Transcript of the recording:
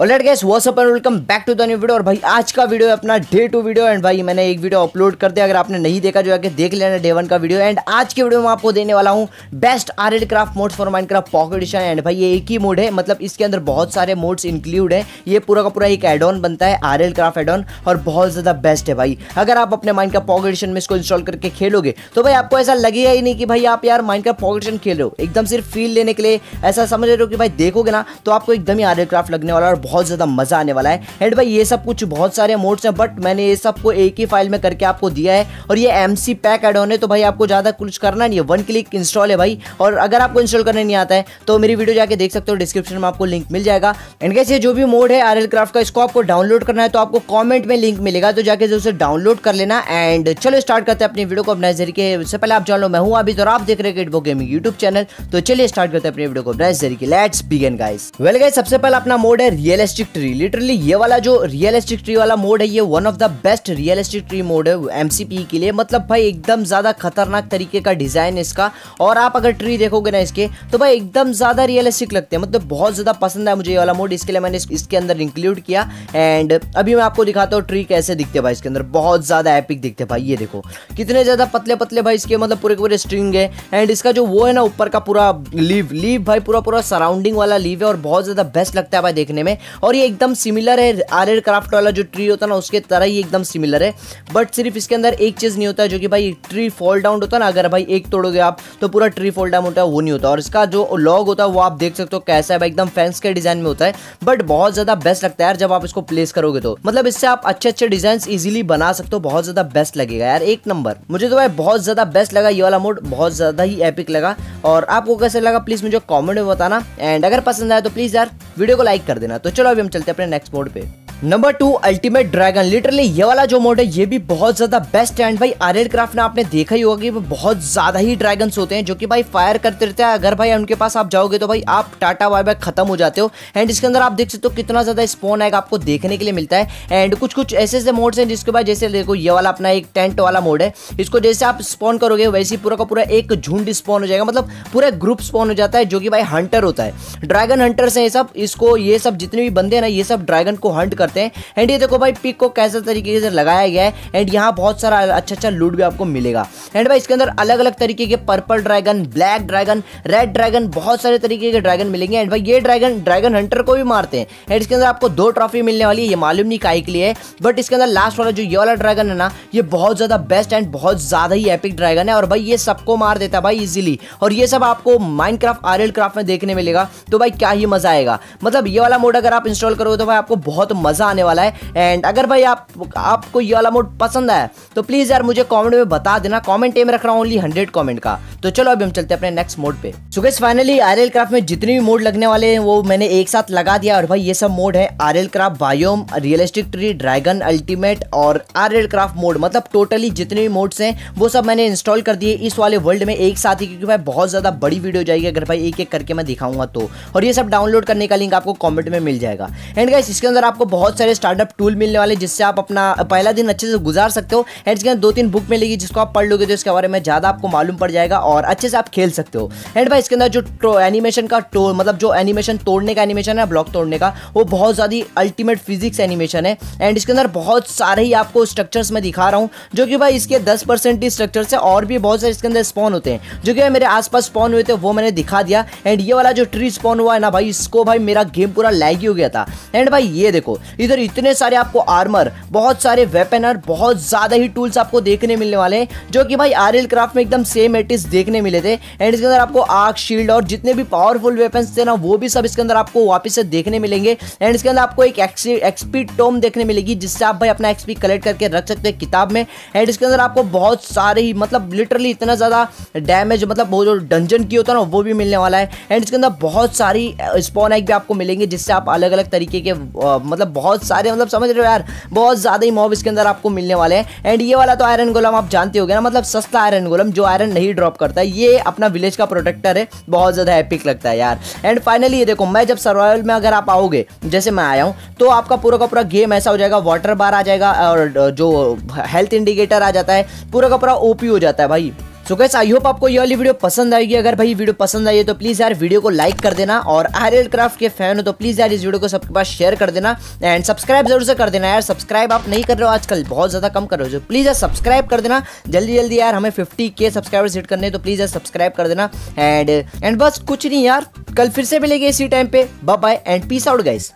Alright guys and welcome back to the new video और भाई, आज का वीडियो है अपना डे टू वीडियो एंड भाई, मैंने एक वीडियो अपलोड कर दिया। अगर आपने नहीं देखा, जो आके देख लेना डे वन का वीडियो एंड आज के वीडियो में आपको देने वाला हूँ best R L craft mods for Minecraft pocket edition and भाई, ये एक ही मोड है। मतलब इसके अंदर बहुत सारे मोड्स इंक्लूड है। ये पूरा का पूरा एक एड ऑन बनता है R L craft add on और बहुत ज़्यादा बेस्ट है भाई। अगर आप अपने माइंड का पॉकेट में इसको इंस्टॉल करके खेलोगे तो भाई आपको ऐसा लगेगा ही नहीं कि भाई आप यार माइंड का पॉकेट एडिशन खेल रहे हो। एकदम सिर्फ़ फील लेने के लिए ऐसा समझ रहे हो कि भाई देखोगे ना तो आपको एकदम ही आर एल क्राफ्ट लगने वाला और बहुत ज़्यादा मज़ा आने वाला है। एंड भाई, ये सब कुछ बहुत सारे मोड्स हैं बट मैंने ये सबको एक ही फ़ाइल में करके आपको दिया है। और ये M C pack add on है तो भाई आपको ज़्यादा कुछ करना नहीं है। वन क्लिक इंस्टॉल है भाई। और अगर आपको इंस्टॉल करने नहीं आता है तो मेरी वीडियो जाके देख सकते हो डिस्क्रिप्शन में आपको लिंक मिल जाएगा। एंड कैसे जो भी मोड है आर एल क्राफ्ट का, इसको आपको डाउनलोड करना है तो आपको कॉमेंट में लिंक मिलेगा तो जाके उसे डाउनलोड कर लेना। एंड चलो स्टार्ट करते हैं अपनी वीडियो को अपने ज़रिए उससे पहले आप जान लो, मैं हूँ अभी तो आप देख रहे हैं किटबो गेमिंग यूट्यूब चैनल तो चलिए स्टार्ट करते हैं अपनी वीडियो को अपने ज़रिए let's begin guys well guys सबसे पहले अपना मोड है रियलिस्टिक ट्री लिटरली ये वाला जो रियलिस्टिक ट्री वाला मोड है, ये one of the best realistic tree mod है एमसीपी के लिए। मतलब भाई, एकदम ज़्यादा खतरनाक तरीके का डिज़ाइन है इसका। और आप अगर ट्री देखोगे ना इसके तो भाई, एकदम ज़्यादा रियलिस्टिक लगते हैं। मतलब बहुत ज़्यादा पसंद है मुझे ये वाला मोड इसके लिए मैंने इसके अंदर इंक्लूड किया। एंड अभी मैं आपको दिखाता हूँ ट्री कैसे दिखते हैं भाई इसके अंदर। बहुत ज़्यादा एपिक दिखते भाई, ये देखो। कितने ज़्यादा पतले पतले भाई इसके मतलब पूरे पूरे स्ट्रिंग है। एंड इसका जो वो है ना, ऊपर का पूरा लीव लीव भाई पूरा पूरा सराउंडिंग वाला लीव है और बहुत ज़्यादा बेस्ट लगता है भाई देखने में। और ये एकदम सिमिलर है आर एल क्राफ्ट वाला जो ट्री होता है ना, उसके तरह ही एकदम सिमिलर है। बट सिर्फ़ इसके अंदर एक चीज़ नहीं होता है जो कि भाई ट्री फॉल डाउन होता है ना, अगर भाई एक तोड़ोगे आप तो पूरा ट्री फॉल डाउन होता है, वो नहीं होता। और इसका जो लॉग होता है, वो आप देख सकते हो कैसा है भाई, एकदम फैंस के डिज़ाइन में होता है। बट बहुत ज़्यादा बेस्ट लगता है यार जब आप इसको प्लेस करोगे तो। मतलब इससे आप अच्छे अच्छे डिज़ाइन इजिली बना सकते हो, बहुत ज़्यादा बेस्ट लगेगा यार। एक नंबर मुझे तो भाई बहुत ज़्यादा बेस्ट लगा ये वाला मोड बहुत ज़्यादा ही एपिक लगा। और आपको कैसे लगा प्लीज़ मुझे कॉमेंट में बताना। एंड अगर पसंद आया तो प्लीज़ यार वीडियो को लाइक कर देना। तो चलो अभी हम चलते हैं अपने नेक्स्ट मोड पे। Number two ultimate dragon literally ये वाला जो मोड है, ये भी बहुत ज़्यादा बेस्ट एंड भाई आर एल क्राफ्ट ने आपने देखा ही होगा कि बहुत ज़्यादा ही ड्रैगन्स होते हैं, जो कि भाई फायर करते रहते हैं। अगर भाई उनके पास आप जाओगे तो भाई आप टाटा वाई बाय खत्म हो जाते हो। एंड इसके अंदर आप देख सकते हो कितना ज़्यादा स्पोन आएगा आपको देखने के लिए मिलता है। एंड कुछ कुछ ऐसे ऐसे मोड्स हैं जिसके बाद जैसे देखो, ये वाला अपना एक टेंट वाला मोड है। इसको जैसे आप स्पॉन करोगे, वैसे पूरा का पूरा एक झुंड स्पॉन हो जाएगा। मतलब पूरा ग्रुप स्पॉन हो जाता है, जो कि भाई हंटर होता है। ड्रैगन हंटर्स हैं ये सब, इसको ये सब जितने भी बंदे हैं ना, ये सब ड्रैगन को हंट करते हैं। एंड ये देखो भाई पिक को कैसे तरीके से लगाया गया है। एंड यहाँ बहुत सारा अच्छा अच्छा लूट भी आपको मिलेगा। एंड भाई, इसके अंदर अलग अलग तरीके के purple dragon black dragon red dragon बहुत सारे तरीके के ड्रैगन मिलेंगे। एंड भाई, ये ड्रैगन ड्रैगन हंटर को भी मारते हैं। एंड इसके अंदर आपको दो ट्रॉफी मिलने वाली है, ये मालूम नहीं काई के लिए बट इसके अंदर लास्ट वाला जो ये वाला ड्रैगन है ना, ये बहुत ज़्यादा बेस्ट एंड बहुत ज़्यादा ही एपिक ड्रैगन है। और भाई, ये सबको मार देता है भाई इजिली और ये सब आपको माइंड क्राफ्ट आर क्राफ्ट में देखने मिलेगा। तो भाई, क्या ही मज़ा आएगा। मतलब ये वाला मोड अगर आप इंस्टॉल करोगे तो भाई, आपको बहुत मज़ा आने वाला है। एंड अगर भाई आप, आपको ये वाला मोड पसंद आया तो प्लीज़ यार मुझे कमेंट में बता देना। कमेंट में रख रहा हूँ ओनली हंड्रेड कमेंट का। तो चलो अभी हम चलते हैं अपने नेक्स्ट मोड पे। So guys finally R L craft में जितने भी मोड लगने वाले हैं, वो मैंने एक साथ लगा दिया। और भाई ये सब मोड है R L craft biome realistic tree dragon ultimate और आर एल क्राफ्ट मोड मतलब टोटली जितने भी मोड्स हैं, वो सब मैंने इंस्टॉल कर दिए इस वाले वर्ल्ड में एक साथ ही, क्योंकि भाई बहुत ज़्यादा बड़ी वीडियो जाएगी अगर भाई एक एक करके मैं दिखाऊँगा तो। और ये सब डाउनलोड करने का लिंक आपको कॉमेंट में मिल जाएगा। एंड गाइस इसके अंदर आपको बहुत सारे स्टार्टअप टूल मिलने वाले जिससे आप अपना पहला दिन अच्छे से गुजार सकते हो। एंड इसके अंदर दो तीन बुक मिलेगी जिसको आप पढ़ लोगे तो इसके बारे में ज़्यादा आपको मालूम पड़ जाएगा और अच्छे से आप खेल सकते हो। एंड भाई, इसके अंदर जो एनिमेशन का मतलब जो एनिमेशन तोड़ने का एनिमेशन है ब्लॉक तोड़ने का, वो बहुत ज़्यादा अल्टीमेट फिजिक्स एनिमेशन है। एंड इसके अंदर बहुत सारे ही आपको स्ट्रक्चर्स में दिखा रहा हूँ, जो कि भाई इसके दस परसेंट ही स्ट्रक्चर्स है और भी बहुत सारे इसके अंदर स्पॉन होते हैं। जो कि मेरे आसपास स्पॉन हुए थे, वो मैंने दिखा दिया। एंड ये वाला जो ट्री स्पॉन हुआ है ना भाई, इसको भाई मेरा गेम पूरा लैगी हो गया था। एंड भाई ये देखो इधर इतने सारे आपको आर्मर बहुत सारे वेपनर बहुत ज़्यादा ही टूल्स आपको देखने मिलने वाले हैं, जो कि भाई आर एल क्राफ्ट में एकदम सेम एटिस देखने मिले थे। एंड इसके अंदर आपको आग शील्ड और जितने भी पावरफुल वेपन्स थे ना, वो भी सब इसके अंदर आपको वापस से देखने मिलेंगे। एंड इसके अंदर आपको एक एक्सपी टोम देखने मिलेगी, जिससे आप भाई अपना एक्सपी कलेक्ट करके रख सकते हैं किताब में। एंड इसके अंदर आपको बहुत सारे ही मतलब लिटरली इतना ज़्यादा डैमेज मतलब वो जो डंजन की होता है ना, वो भी मिलने वाला है। एंड इसके अंदर बहुत सारी स्पॉन एग भी आपको मिलेंगे, जिससे आप अलग अलग तरीके के मतलब बहुत सारे मतलब समझ रहे हो यार, बहुत ज़्यादा ही मॉब इसके अंदर आपको मिलने वाले हैं। एंड ये वाला तो आयरन गोलम आप जानते हो ना मतलब सस्ता आयरन गोलम जो आयरन नहीं ड्रॉप करता है ये अपना विलेज का प्रोटेक्टर है, बहुत ज़्यादा एपिक लगता है यार। एंड फाइनली ये देखो, मैं जब सर्वाइवल में अगर आप आओगे, जैसे मैं आया हूँ तो आपका पूरा का पूरा गेम ऐसा हो जाएगा वाटर बार आ जाएगा, और जो हेल्थ इंडिकेटर आ जाता है, पूरा का पूरा ओपी हो जाता है भाई। सो गैस आई होप आपको ये वाली वीडियो पसंद आएगी। अगर भाई वीडियो पसंद आई है तो प्लीज़ यार वीडियो को लाइक कर देना और आर क्राफ्ट के फ़ैन हो तो प्लीज़ यार इस वीडियो को सबके पास शेयर कर देना एंड सब्सक्राइब ज़रूर से कर देना यार। सब्सक्राइब आप नहीं कर रहे हो आजकल, बहुत ज़्यादा कम कर रहे हो। प्लीज़ यार सब्सक्राइब कर देना। जल्दी जल्दी यार हमें फिफ्टी के सब्सक्राइबर हिट करने तो प्लीज़ यार सब्सक्राइब कर देना एंड एंड बस कुछ नहीं यार, कल फिर से मिलेंगे इसी टाइम पे। Bye and peace out guys